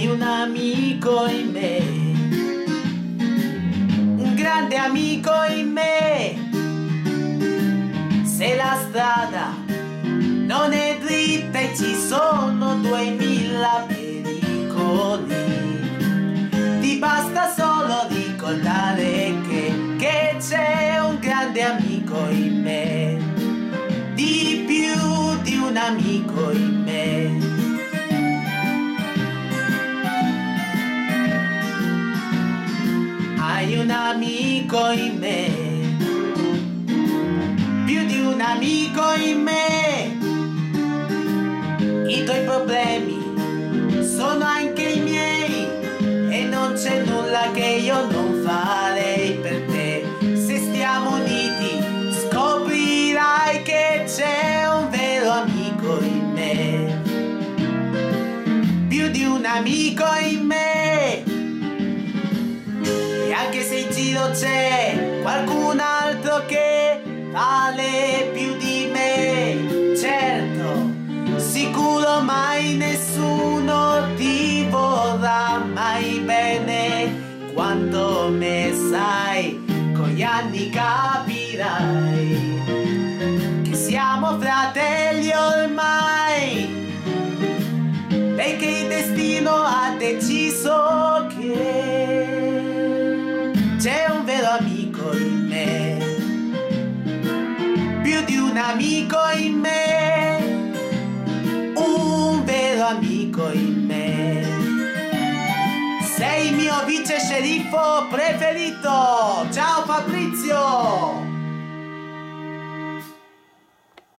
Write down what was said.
Hai un amico in me, un grande amico in me. Se la strada non è dritta e ci sono duemila pericoli, ti basta solo ricordare che, che c'è un grande amico in me, di più di un amico in me. Hai un amico in me, più di un amico in me. I tuoi problemi sono anche i miei e non c'è nulla che io non farei per te. Se stiamo uniti scoprirai che c'è un vero amico in me, più di un amico in me. Anche se in giro c'è qualcun altro che vale più di me, certo, sicuro mai nessuno ti vorrà mai bene. Quanto me sai, con gli anni capirai amico in me, un vero amico in me. Sei il mio vice sceriffo preferito. Ciao Fabrizio!